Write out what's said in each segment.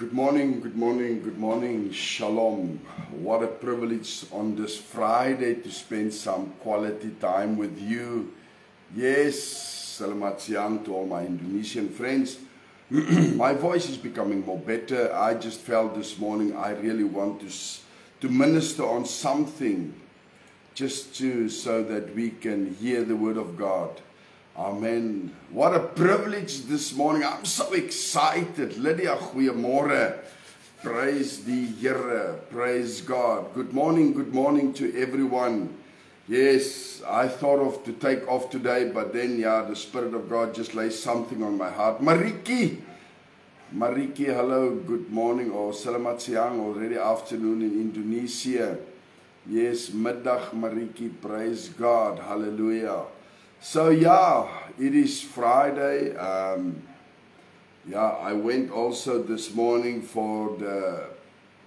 Good morning, good morning, good morning. Shalom. What a privilege on this Friday to spend some quality time with you. Yes, selamat siang to all my Indonesian friends. my voice is becoming more better. I just felt this morning I really want to to minister on something just to so that we can hear the word of God. Amen. What a privilege this morning. I'm so excited. Lydia, goeiemôre. Praise the Here. Praise God. Good morning. Good morning to everyone. Yes, I thought of to take off today, but then yeah, the Spirit of God just lays something on my heart. Mariki. Mariki, hello, good morning oh, or selamat siang already afternoon in Indonesia. Yes, middag Mariki, praise God. Hallelujah. So yeah, it is Friday. Um, yeah, I went also this morning for the,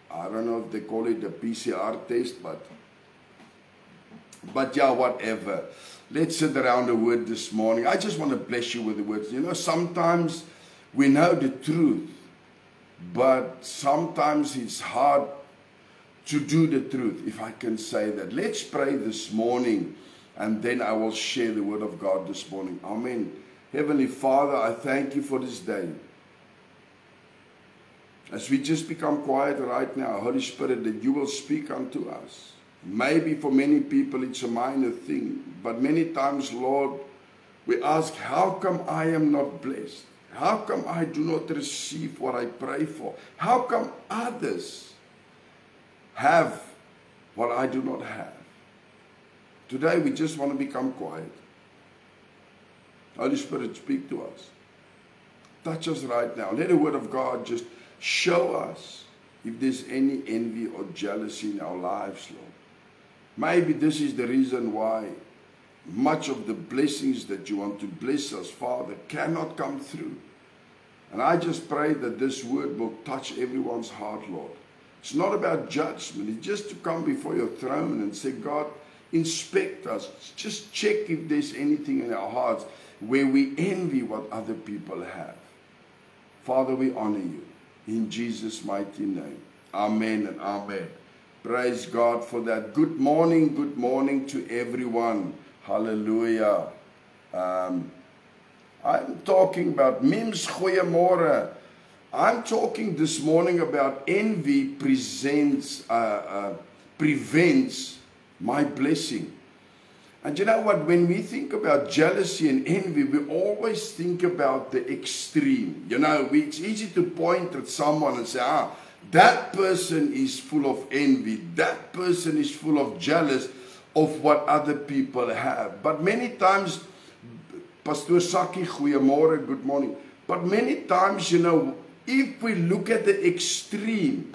I don't know if they call it the PCR test, but, but yeah, whatever. Let's sit around the word this morning. I just want to bless you with the words. You know, sometimes we know the truth, but sometimes it's hard to do the truth, if I can say that. Let's pray this morning and then I will share the word of God this morning. Amen. Heavenly Father, I thank you for this day. As we just become quiet right now, Holy Spirit, that you will speak unto us. Maybe for many people it's a minor thing, but many times, Lord, we ask, How come I am not blessed? How come I do not receive what I pray for? How come others have what I do not have? Today we just want to become quiet. Holy Spirit, speak to us. Touch us right now. Let the word of God just show us if there's any envy or jealousy in our lives, Lord. Maybe this is the reason why much of the blessings that you want to bless us, Father, cannot come through. And I just pray that this word will touch everyone's heart, Lord. It's not about judgment, it's just to come before your throne and say, God, inspect us. Just check if there's anything in our hearts where we envy what other people have. Father, we honor you in Jesus' mighty name. Amen and amen. Praise God for that. Good morning, good morning to everyone. Hallelujah. Um, I'm talking about Mims Goeiemorgen. I'm talking this morning about envy presents, uh, uh, prevents my blessing. And you know what? When we think about jealousy and envy, we always think about the extreme. You know, we, it's easy to point at someone and say, ah, that person is full of envy. That person is full of jealous of what other people have. But many times, Pastor Saki, goeiemorgen, good morning. But many times, you know, if we look at the extreme,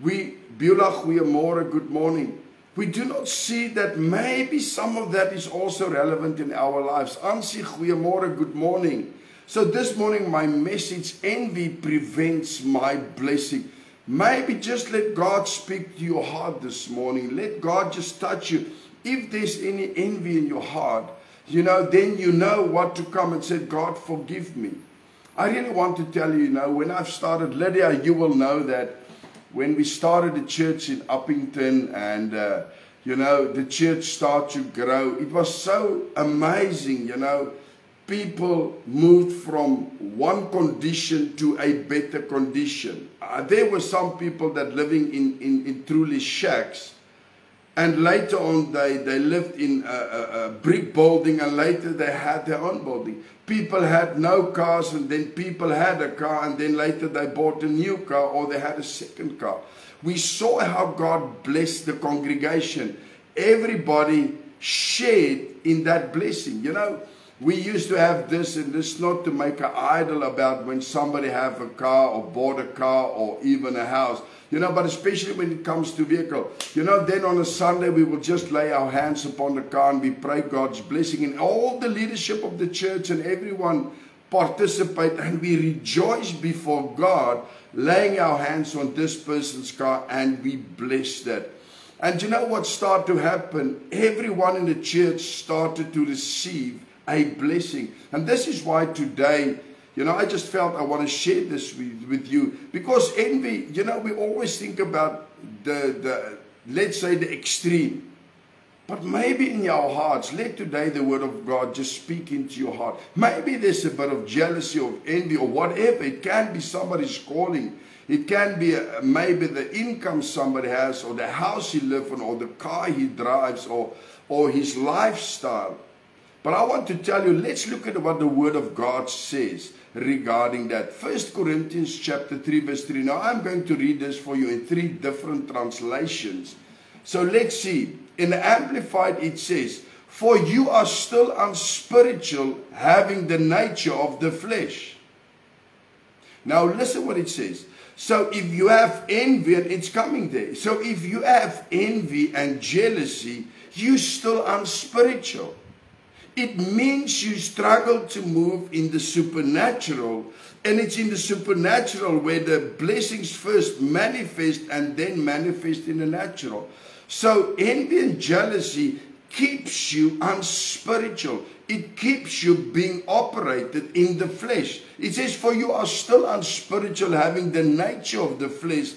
we, Beulah, goeiemorgen, good morning. We do not see that maybe some of that is also relevant in our lives. Ansie, goeiemorgen, good morning. So this morning, my message, envy prevents my blessing. Maybe just let God speak to your heart this morning. Let God just touch you. If there's any envy in your heart, you know, then you know what to come and say, God, forgive me. I really want to tell you, you know, when I've started Lydia, you will know that when we started the church in Uppington and, uh, you know, the church started to grow, it was so amazing, you know. People moved from one condition to a better condition. Uh, there were some people that living in, in, in truly shacks. And later on, they, they lived in a, a, a brick building, and later they had their own building. People had no cars, and then people had a car, and then later they bought a new car or they had a second car. We saw how God blessed the congregation. Everybody shared in that blessing. You know, we used to have this and this not to make an idol about when somebody have a car or bought a car or even a house. You know, but especially when it comes to vehicle. You know, then on a Sunday we will just lay our hands upon the car and we pray God's blessing. And all the leadership of the church and everyone participate and we rejoice before God laying our hands on this person's car and we bless that. And you know what started to happen? Everyone in the church started to receive a blessing. And this is why today you know, I just felt I want to share this with, with you because envy, you know, we always think about the, the, let's say, the extreme. But maybe in your hearts, let today the word of God just speak into your heart. Maybe there's a bit of jealousy or envy or whatever. It can be somebody's calling. It can be a, uh, maybe the income somebody has or the house he lives in or the car he drives or, or his lifestyle. But I want to tell you, let's look at what the word of God says regarding that. First Corinthians chapter 3 verse 3. Now I'm going to read this for you in three different translations. So let's see. In the Amplified it says, For you are still unspiritual, having the nature of the flesh. Now listen what it says. So if you have envy, and it's coming there. So if you have envy and jealousy, you still unspiritual. It means you struggle to move in the supernatural. And it's in the supernatural where the blessings first manifest and then manifest in the natural. So envy and jealousy keeps you unspiritual. It keeps you being operated in the flesh. It says, For you are still unspiritual, having the nature of the flesh,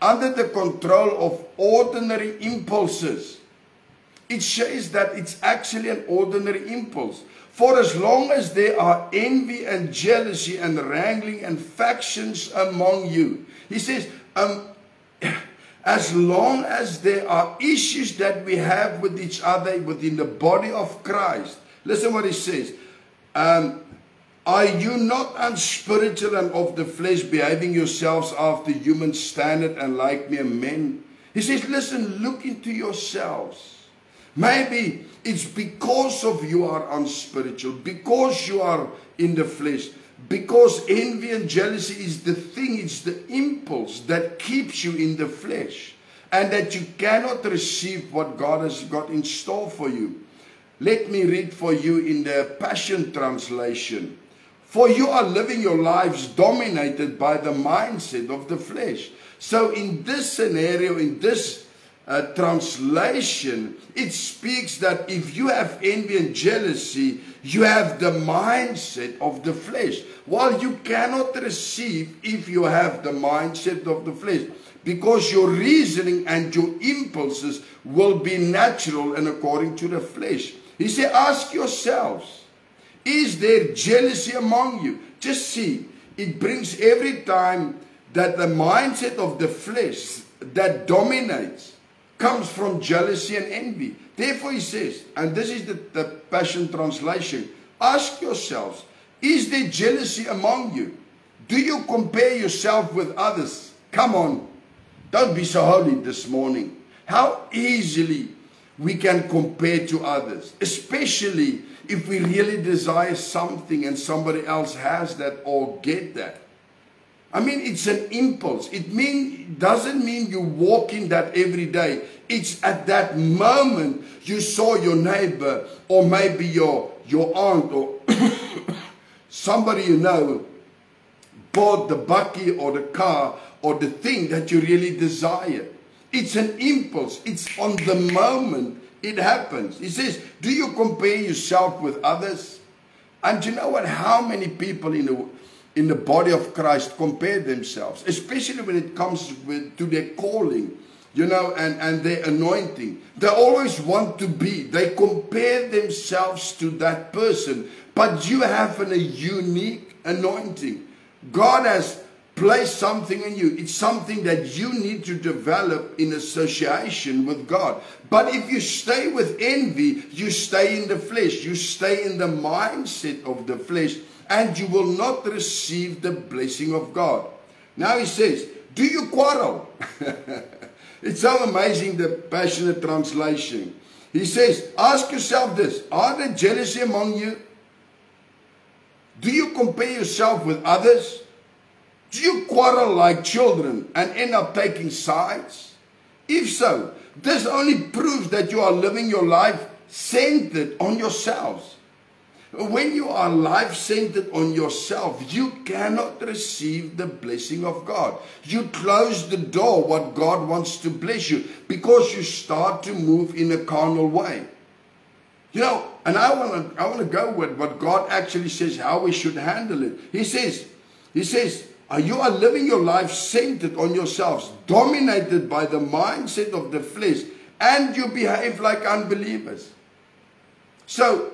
under the control of ordinary impulses. It says that it's actually an ordinary impulse. For as long as there are envy and jealousy and wrangling and factions among you, he says, um, as long as there are issues that we have with each other within the body of Christ. Listen what he says. Um, are you not unspiritual and of the flesh, behaving yourselves after human standard and like mere men? He says, listen, look into yourselves. Maybe it's because of you are unspiritual, because you are in the flesh. Because envy and jealousy is the thing, it's the impulse that keeps you in the flesh and that you cannot receive what God has got in store for you. Let me read for you in the Passion Translation. For you are living your lives dominated by the mindset of the flesh. So, in this scenario, in this uh, translation, it speaks that if you have envy and jealousy, you have the mindset of the flesh. While you cannot receive if you have the mindset of the flesh, because your reasoning and your impulses will be natural and according to the flesh. He said, Ask yourselves, is there jealousy among you? Just see, it brings every time that the mindset of the flesh that dominates comes from jealousy and envy. Therefore, he says, and this is the, the Passion Translation ask yourselves, is there jealousy among you? Do you compare yourself with others? Come on, don't be so holy this morning. How easily we can compare to others, especially if we really desire something and somebody else has that or get that. I mean, it's an impulse. It mean doesn't mean you walk in that every day. It's at that moment you saw your neighbor or maybe your your aunt or somebody you know bought the bakkie or the car or the thing that you really desire. It's an impulse. It's on the moment it happens. He says, Do you compare yourself with others? And you know what? How many people in the in the body of Christ compare themselves, especially when it comes with, to their calling, you know, and, and their anointing. They always want to be, they compare themselves to that person, but you have an, a unique anointing. God has placed something in you. It's something that you need to develop in association with God. But if you stay with envy, you stay in the flesh, you stay in the mindset of the flesh and you will not receive the blessing of God. Now he says, Do you quarrel? it's so amazing the passionate translation. He says, Ask yourself this Are there jealousy among you? Do you compare yourself with others? Do you quarrel like children and end up taking sides? If so, this only proves that you are living your life centered on yourselves. When you are life centered on yourself, you cannot receive the blessing of God. You close the door what God wants to bless you because you start to move in a carnal way. You know, And I want to I want to go with what God actually says how we should handle it. He says, He says, you are living your life centered on yourselves, dominated by the mindset of the flesh, and you behave like unbelievers. So,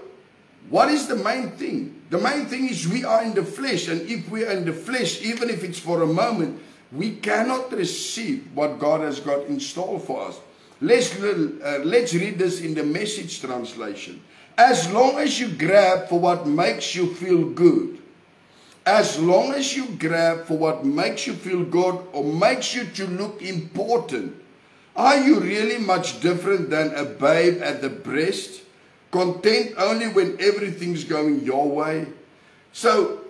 what is the main thing? The main thing is we are in the flesh, and if we are in the flesh, even if it's for a moment, we cannot receive what God has got in store for us. Let's, uh, let's read this in the message translation. As long as you grab for what makes you feel good, as long as you grab for what makes you feel good or makes you to look important, are you really much different than a babe at the breast, content only when everything's going your way? So,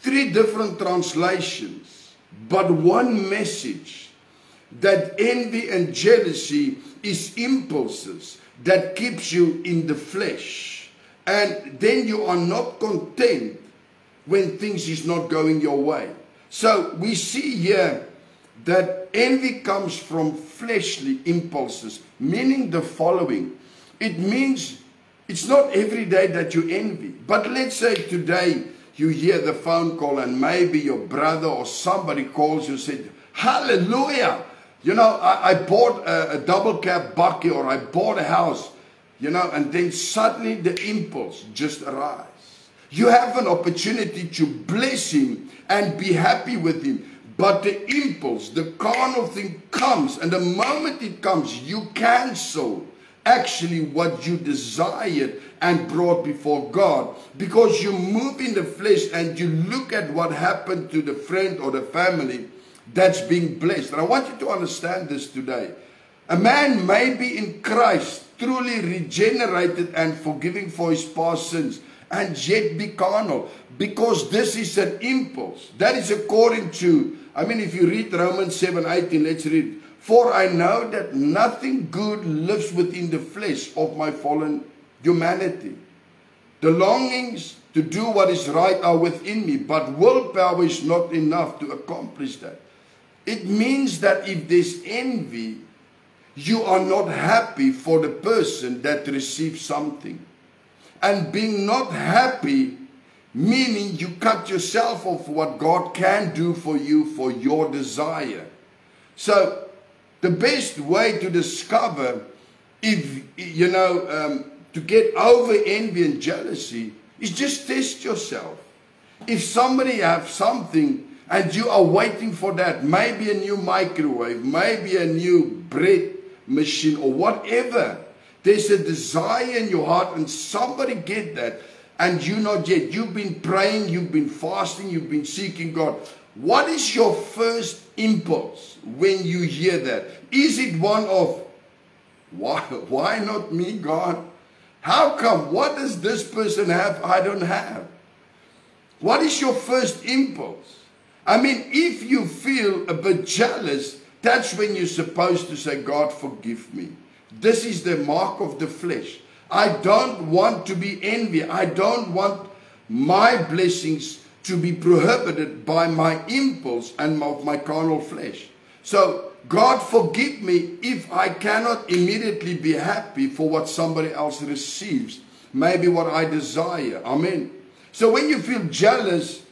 three different translations, but one message that envy and jealousy is impulses that keeps you in the flesh. And then you are not content when things is not going your way. So we see here that envy comes from fleshly impulses, meaning the following. It means it's not every day that you envy. But let's say today you hear the phone call and maybe your brother or somebody calls you and said, Hallelujah! You know, I, I bought a, a double cab bakkie or I bought a house you know, and then suddenly the impulse just arises. You have an opportunity to bless him and be happy with him. But the impulse, the carnal thing comes, and the moment it comes, you cancel actually what you desired and brought before God because you move in the flesh and you look at what happened to the friend or the family that's being blessed. And I want you to understand this today. A man may be in Christ truly regenerated and forgiving for his past sins and yet be carnal because this is an impulse. That is according to, I mean, if you read Romans 7 18, let's read. For I know that nothing good lives within the flesh of my fallen humanity. The longings to do what is right are within me, but willpower is not enough to accomplish that. It means that if there's envy, you are not happy for the person that receives something. And being not happy, meaning you cut yourself off what God can do for you for your desire. So, the best way to discover if, you know, um, to get over envy and jealousy is just test yourself. If somebody has something and you are waiting for that, maybe a new microwave, maybe a new bread machine or whatever. There's a desire in your heart, and somebody get that, and you not yet. You've been praying, you've been fasting, you've been seeking God. What is your first impulse when you hear that? Is it one of, why, why not me, God? How come? What does this person have I don't have? What is your first impulse? I mean, if you feel a bit jealous, that's when you're supposed to say, God, forgive me. This is the mark of the flesh. I don't want to be envy. I don't want my blessings to be prohibited by my impulse and of my carnal flesh. So, God forgive me if I cannot immediately be happy for what somebody else receives, maybe what I desire. Amen. So when you feel jealous,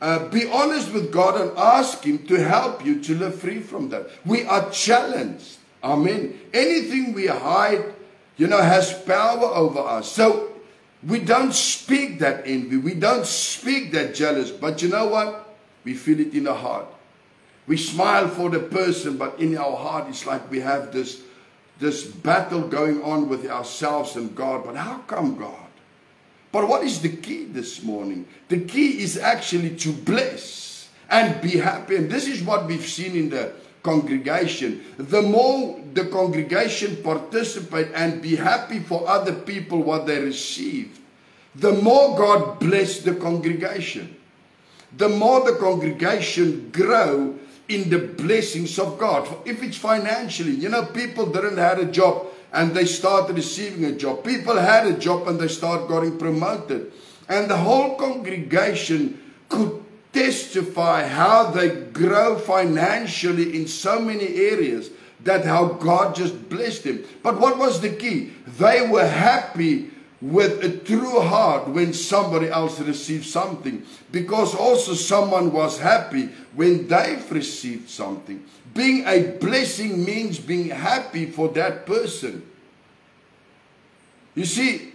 uh, be honest with God and ask Him to help you to live free from that. We are challenged. Amen. Anything we hide, you know, has power over us. So we don't speak that envy. We don't speak that jealous. But you know what? We feel it in the heart. We smile for the person, but in our heart, it's like we have this, this battle going on with ourselves and God. But how come God? But what is the key this morning? The key is actually to bless and be happy. And this is what we've seen in the congregation. The more the congregation participate and be happy for other people what they receive, the more God bless the congregation. The more the congregation grow in the blessings of God. If it's financially, you know, people didn't have a job and they start receiving a job. People had a job and they start getting promoted. And the whole congregation could testify how they grow financially in so many areas that how God just blessed them. But what was the key? They were happy with a true heart when somebody else received something. Because also someone was happy when they've received something. Being a blessing means being happy for that person. You see,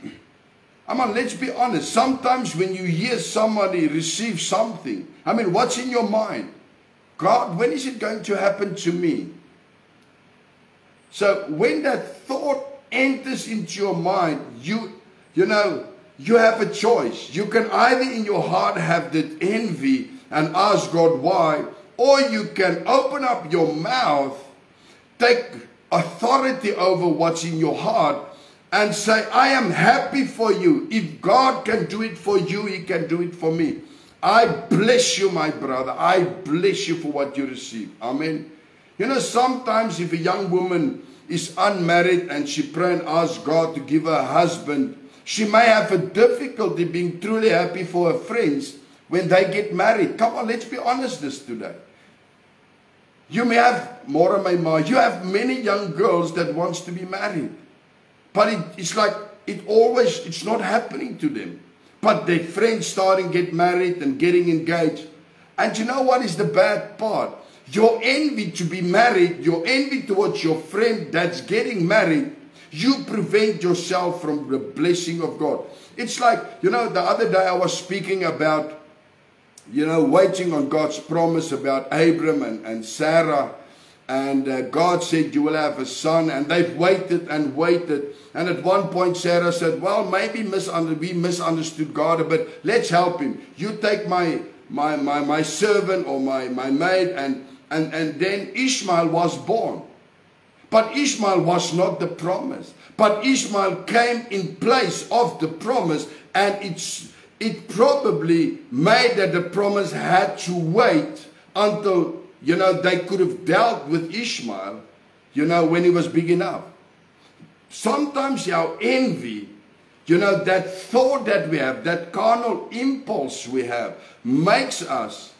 I mean, let's be honest. Sometimes when you hear somebody receive something, I mean, what's in your mind? God, when is it going to happen to me? So when that thought enters into your mind, you you know, you have a choice. You can either in your heart have that envy and ask God why, or you can open up your mouth, take authority over what's in your heart, and say, I am happy for you. If God can do it for you, He can do it for me. I bless you, my brother. I bless you for what you receive. Amen. You know, sometimes if a young woman is unmarried and she pray and ask God to give her a husband, she may have a difficulty being truly happy for her friends when they get married. Come on, let's be honest this today. You may have my mind. You have many young girls that wants to be married. But it, it's like it always it's not happening to them. But their friends starting get married and getting engaged. And you know what is the bad part? Your envy to be married, your envy towards your friend that's getting married, you prevent yourself from the blessing of God. It's like, you know, the other day I was speaking about, you know, waiting on God's promise about Abram and, and Sarah. And uh, God said, You will have a son. And they've waited and waited. And at one point, Sarah said, Well, maybe we misunderstood God a bit. Let's help him. You take my, my, my, my servant or my, my maid. And, and, and then Ishmael was born. But Ishmael was not the promise. But Ishmael came in place of the promise. And it's, it probably made that the promise had to wait until you know, they could have dealt with Ishmael, you know, when he was big enough. Sometimes our envy, you know, that thought that we have, that carnal impulse we have, makes us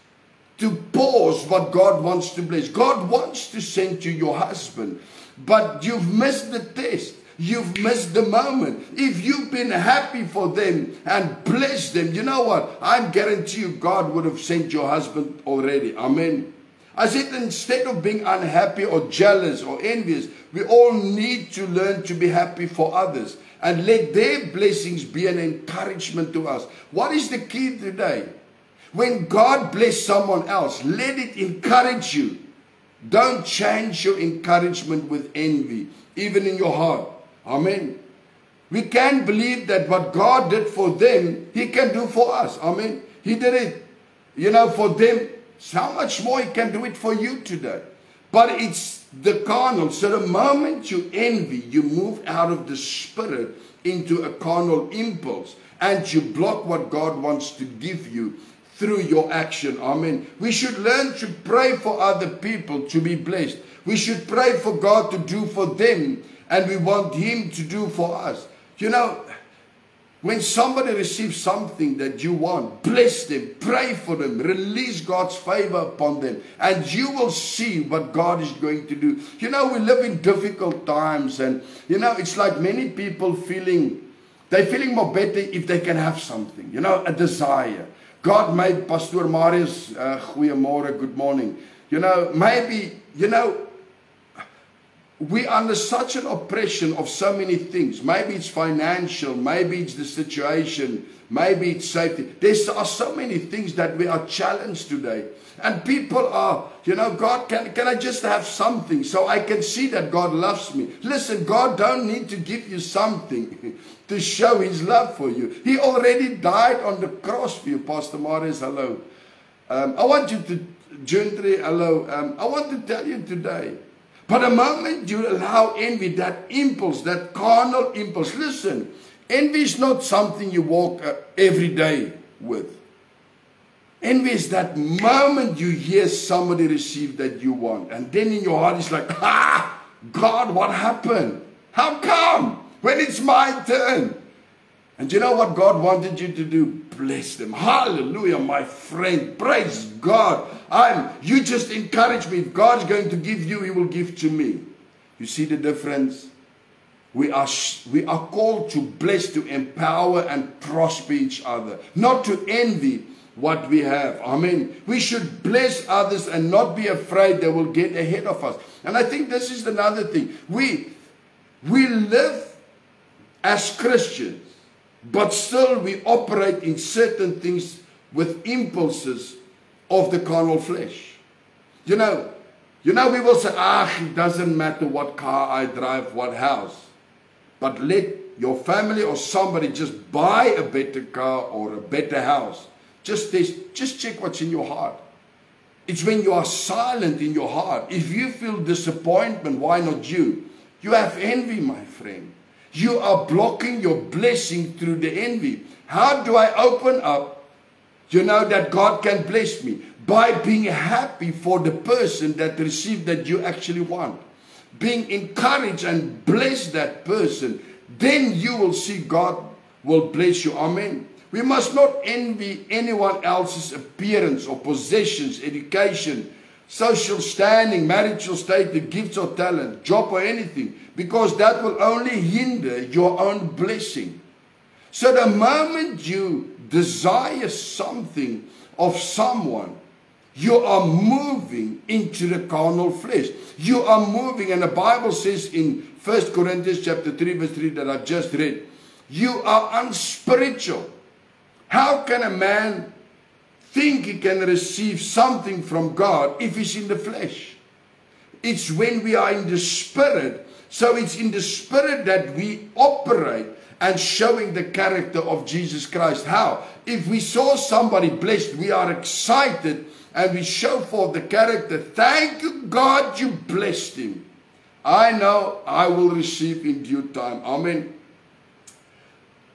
to pause what God wants to bless. God wants to send you your husband, but you've missed the test. You've missed the moment. If you've been happy for them and blessed them, you know what? I guarantee you God would have sent your husband already. Amen. I said, instead of being unhappy or jealous or envious, we all need to learn to be happy for others and let their blessings be an encouragement to us. What is the key today? When God bless someone else, let it encourage you. Don't change your encouragement with envy, even in your heart. Amen. We can believe that what God did for them, He can do for us. Amen. He did it, you know, for them how much more He can do it for you today. But it's the carnal. So the moment you envy, you move out of the spirit into a carnal impulse and you block what God wants to give you through your action. Amen. We should learn to pray for other people to be blessed. We should pray for God to do for them and we want Him to do for us. You know, when somebody receives something that you want, bless them, pray for them, release God's favor upon them, and you will see what God is going to do. You know, we live in difficult times, and you know, it's like many people feeling they're feeling more better if they can have something, you know, a desire. God made Pastor Marius, uh, good morning. You know, maybe, you know, we are under such an oppression of so many things. Maybe it's financial, maybe it's the situation, maybe it's safety. There are so many things that we are challenged today. And people are, you know, God, can, can I just have something so I can see that God loves me? Listen, God don't need to give you something to show his love for you. He already died on the cross for you. Pastor Marius, hello. Um, I want you to, Gentry, hello. Um, I want to tell you today, but the moment you allow envy, that impulse, that carnal impulse, listen, envy is not something you walk uh, every day with. Envy is that moment you hear somebody receive that you want, and then in your heart it's like, ah, God, what happened? How come? When it's my turn. And you know what God wanted you to do? Bless them. Hallelujah, my friend. Praise God. I'm you just encourage me. If God's going to give you, He will give to me. You see the difference? we are, we are called to bless, to empower and prosper each other, not to envy what we have. Amen. We should bless others and not be afraid they will get ahead of us. And I think this is another thing. We, we live as Christians, but still we operate in certain things with impulses of the carnal flesh. You know, you know, we will say, ah, it doesn't matter what car I drive, what house. But let your family or somebody just buy a better car or a better house. Just, just check what's in your heart. It's when you are silent in your heart. If you feel disappointment, why not you? You have envy, my friend. You are blocking your blessing through the envy. How do I open up? You know that God can bless me by being happy for the person that received that you actually want being encouraged and bless that person, then you will see God will bless you. Amen. We must not envy anyone else's appearance or possessions, education, social standing, marital state, the gifts or talent, job or anything, because that will only hinder your own blessing. So the moment you desire something of someone, you are moving into the carnal flesh. You are moving, and the Bible says in 1 Corinthians chapter 3, verse 3 that I've just read, you are unspiritual. How can a man think he can receive something from God if he's in the flesh? It's when we are in the spirit. So it's in the spirit that we operate and showing the character of Jesus Christ. How? If we saw somebody blessed, we are excited and we show forth the character. Thank you, God, you blessed him. I know I will receive in due time. Amen.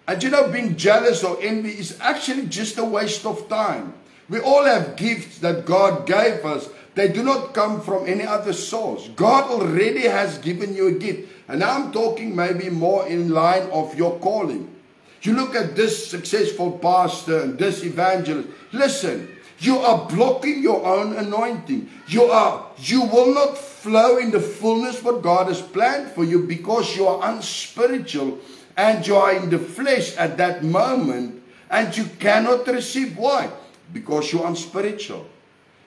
And you know, being jealous or envy is actually just a waste of time. We all have gifts that God gave us. They do not come from any other source. God already has given you a gift. And I'm talking maybe more in line of your calling. You look at this successful pastor and this evangelist. Listen, you are blocking your own anointing. You are you will not flow in the fullness what God has planned for you because you are unspiritual and you are in the flesh at that moment and you cannot receive why? Because you're unspiritual.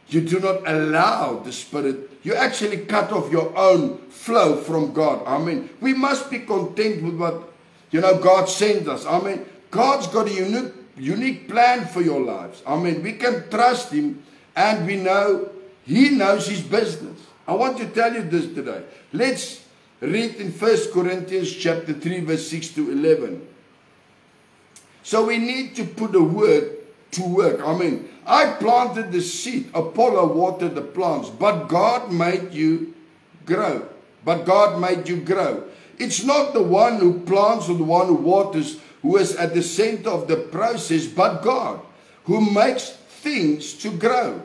You do not allow the spirit. You actually cut off your own flow from God. I mean, we must be content with what you know God sent us. I mean, God's got a unique unique plan for your lives. I mean, we can trust Him and we know He knows His business. I want to tell you this today. Let's read in 1 Corinthians chapter 3 verse 6 to 11. So we need to put the word to work. I mean, I planted the seed, Apollo watered the plants, but God made you grow. But God made you grow. It's not the one who plants or the one who waters who is at the center of the process, but God, who makes things to grow.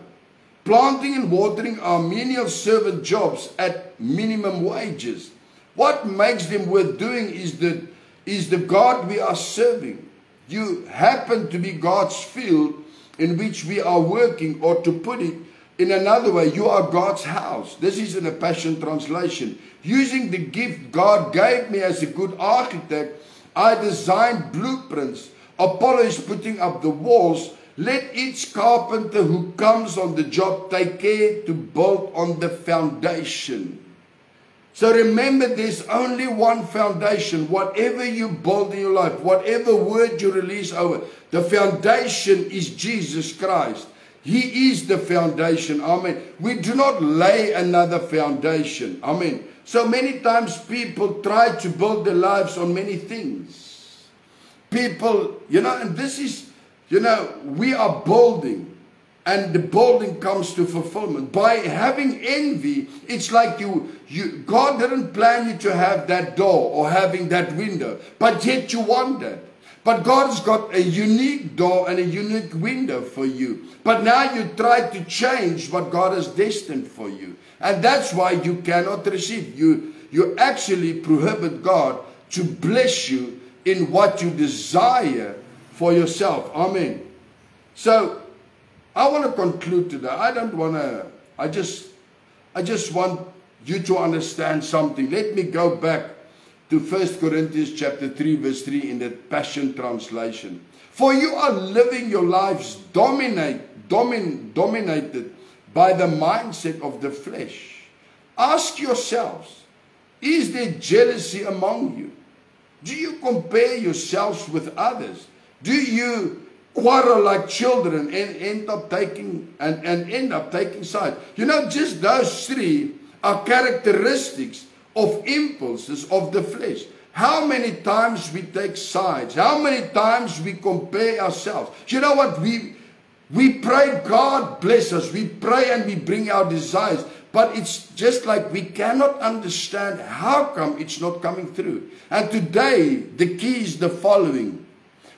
Planting and watering are menial servant jobs at minimum wages. What makes them worth doing is the, is the God we are serving. You happen to be God's field in which we are working, or to put it in another way, you are God's house. This is in a Passion translation. Using the gift God gave me as a good architect, I designed blueprints. Apollo is putting up the walls. Let each carpenter who comes on the job take care to build on the foundation. So remember, there's only one foundation. Whatever you build in your life, whatever word you release over, the foundation is Jesus Christ. He is the foundation. Amen. We do not lay another foundation. Amen. So many times people try to build their lives on many things. People, you know, and this is, you know, we are building. And the building comes to fulfillment. By having envy, it's like you, you God didn't plan you to have that door or having that window, but yet you want that. But God's got a unique door and a unique window for you. But now you try to change what God has destined for you. And that's why you cannot receive. You, you actually prohibit God to bless you in what you desire for yourself. Amen. So I want to conclude today. I don't want to, I just, I just want you to understand something. Let me go back to 1 Corinthians chapter 3 verse 3 in the Passion Translation. For you are living your lives dominate, domin, dominated by the mindset of the flesh. Ask yourselves, is there jealousy among you? Do you compare yourselves with others? Do you quarrel like children and end up taking and, and end up taking sides? You know, just those three are characteristics of impulses of the flesh. How many times we take sides? How many times we compare ourselves? You know what? We we pray, God bless us. We pray and we bring our desires. But it's just like we cannot understand how come it's not coming through. And today, the key is the following.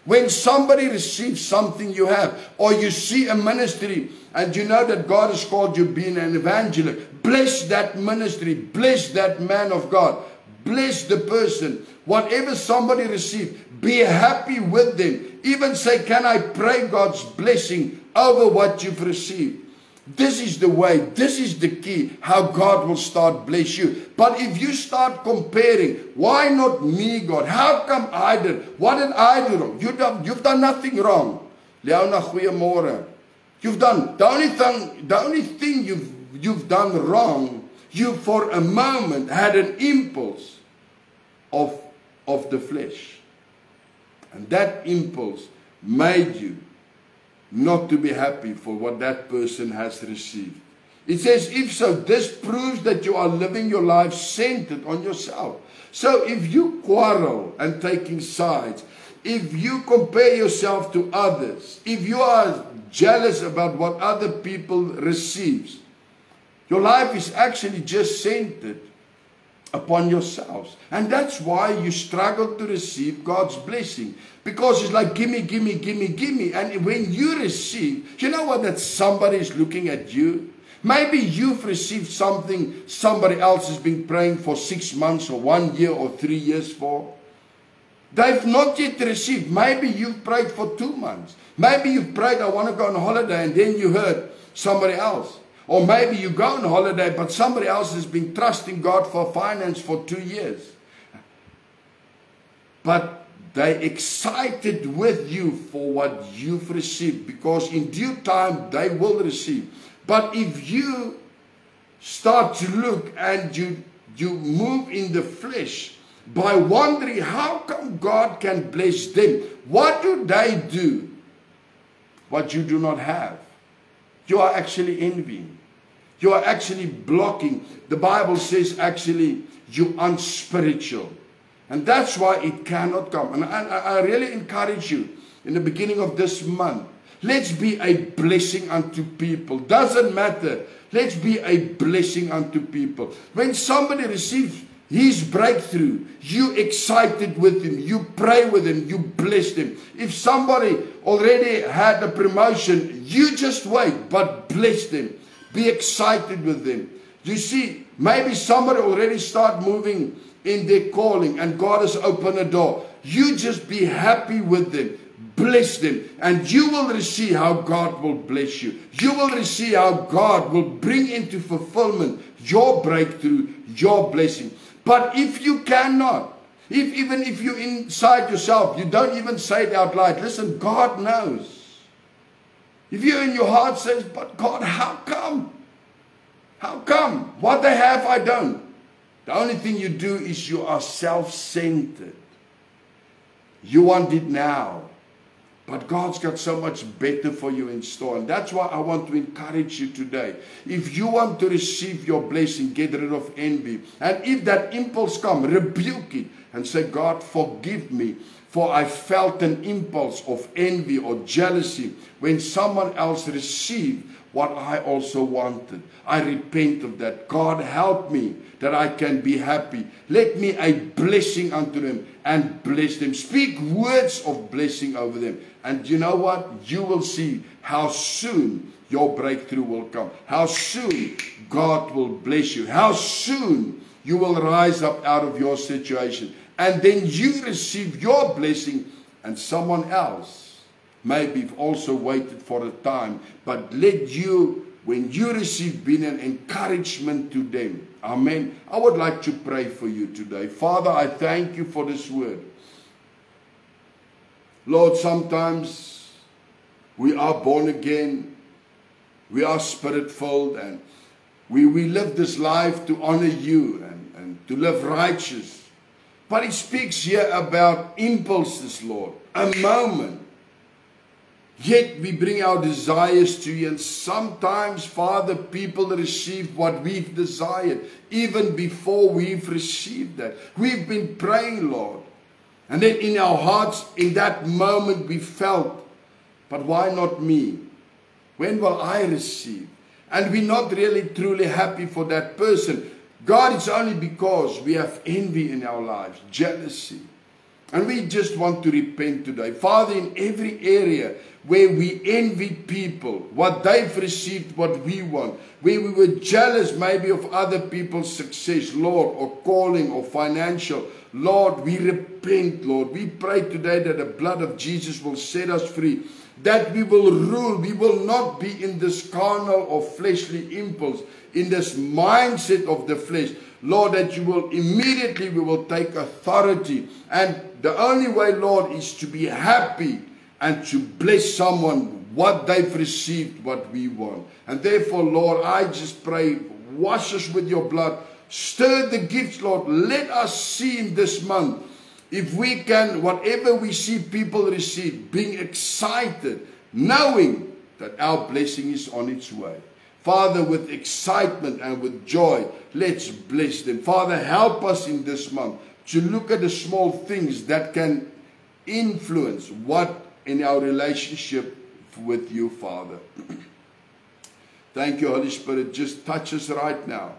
When somebody receives something you have, or you see a ministry, and you know that God has called you being an evangelist, bless that ministry, bless that man of God, bless the person. Whatever somebody received, be happy with them. Even say, Can I pray God's blessing over what you've received. This is the way, this is the key, how God will start bless you. But if you start comparing, why not me, God? How come I did? What did I do wrong? You've done, you've done nothing wrong. Leona. You've done, the only thing, the only thing you've, you've done wrong, you for a moment had an impulse of, of the flesh. And that impulse made you not to be happy for what that person has received. It says, if so, this proves that you are living your life centered on yourself. So if you quarrel and taking sides, if you compare yourself to others, if you are jealous about what other people receives, your life is actually just centered upon yourselves. And that's why you struggle to receive God's blessing. Because it's like, gimme, gimme, gimme, gimme. And when you receive, you know what? That somebody is looking at you. Maybe you've received something somebody else has been praying for six months or one year or three years for. They've not yet received. Maybe you've prayed for two months. Maybe you've prayed, I want to go on holiday, and then you heard somebody else. Or maybe you go on holiday, but somebody else has been trusting God for finance for two years. But they excited with you for what you've received because in due time they will receive. But if you start to look and you you move in the flesh by wondering how come God can bless them, what do they do? What you do not have. You are actually envying. You are actually blocking. The Bible says actually you unspiritual. And that's why it cannot come. And I, I really encourage you in the beginning of this month, let's be a blessing unto people. Doesn't matter. Let's be a blessing unto people. When somebody receives his breakthrough, you excited with him, you pray with him, you bless him. If somebody already had a promotion, you just wait, but bless them. Be excited with them. You see, maybe somebody already start moving in their calling and God has opened a door. You just be happy with them. Bless them and you will receive how God will bless you. You will receive how God will bring into fulfillment your breakthrough, your blessing. But if you cannot, if even if you inside yourself, you don't even say it out loud, listen, God knows. If you in your heart says, but God, how come? How come? What they have, I don't. The only thing you do is you are self-centered. You want it now. But God's got so much better for you in store. And that's why I want to encourage you today. If you want to receive your blessing, get rid of envy. And if that impulse come, rebuke it and say, God, forgive me. For I felt an impulse of envy or jealousy when someone else received what I also wanted. I repent of that. God, help me that I can be happy. Let me a blessing unto them and bless them. Speak words of blessing over them. And you know what? You will see how soon your breakthrough will come. How soon God will bless you. How soon you will rise up out of your situation. And then you receive your blessing and someone else maybe also waited for a time, but let you when you receive being an encouragement to them. Amen. I would like to pray for you today. Father, I thank you for this word. Lord, sometimes we are born again, we are spirit filled, and we, we live this life to honor you and, and to live righteous. But he speaks here about impulses, Lord, a moment. Yet we bring our desires to you, and sometimes, Father, people receive what we've desired even before we've received that. We've been praying, Lord. And then in our hearts, in that moment, we felt, but why not me? When will I receive? And we're not really truly happy for that person. God, it's only because we have envy in our lives, jealousy. And we just want to repent today. Father, in every area where we envy people, what they've received, what we want, where we were jealous maybe of other people's success, Lord, or calling or financial, Lord, we repent, Lord. We pray today that the blood of Jesus will set us free, that we will rule. We will not be in this carnal or fleshly impulse, in this mindset of the flesh. Lord, that you will immediately, we will take authority. And the only way, Lord, is to be happy and to bless someone what they've received, what we want. And therefore, Lord, I just pray, wash us with your blood. Stir the gifts, Lord. Let us see in this month if we can, whatever we see people receive, being excited, knowing that our blessing is on its way. Father, with excitement and with joy, let's bless them. Father, help us in this month to look at the small things that can influence what in our relationship with you, Father. Thank you, Holy Spirit. Just touch us right now.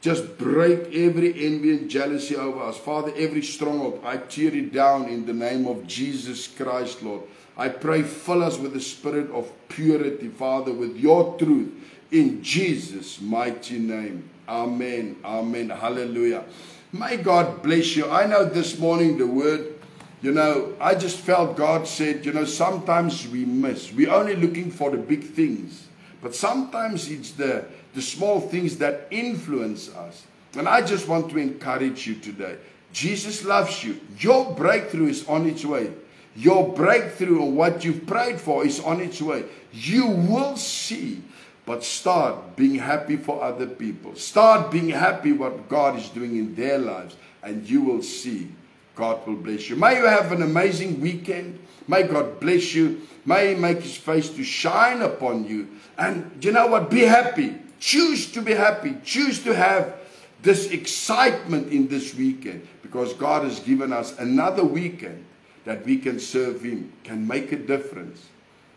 Just break every envy and jealousy over us. Father, every stronghold, I tear it down in the name of Jesus Christ, Lord. I pray, fill us with the spirit of purity, Father, with your truth in Jesus' mighty name. Amen. Amen. Hallelujah. May God bless you. I know this morning the word, you know, I just felt God said, you know, sometimes we miss. We're only looking for the big things. But sometimes it's the, the small things that influence us. And I just want to encourage you today. Jesus loves you. Your breakthrough is on its way. Your breakthrough or what you've prayed for is on its way. You will see but start being happy for other people. Start being happy what God is doing in their lives, and you will see God will bless you. May you have an amazing weekend. May God bless you. May He make His face to shine upon you. And you know what? Be happy. Choose to be happy. Choose to have this excitement in this weekend because God has given us another weekend that we can serve Him, can make a difference.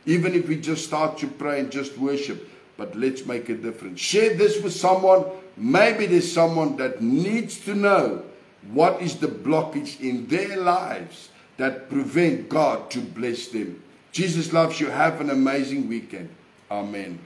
Even if we just start to pray and just worship, but let's make a difference. Share this with someone. Maybe there's someone that needs to know what is the blockage in their lives that prevent God to bless them. Jesus loves you. Have an amazing weekend. Amen.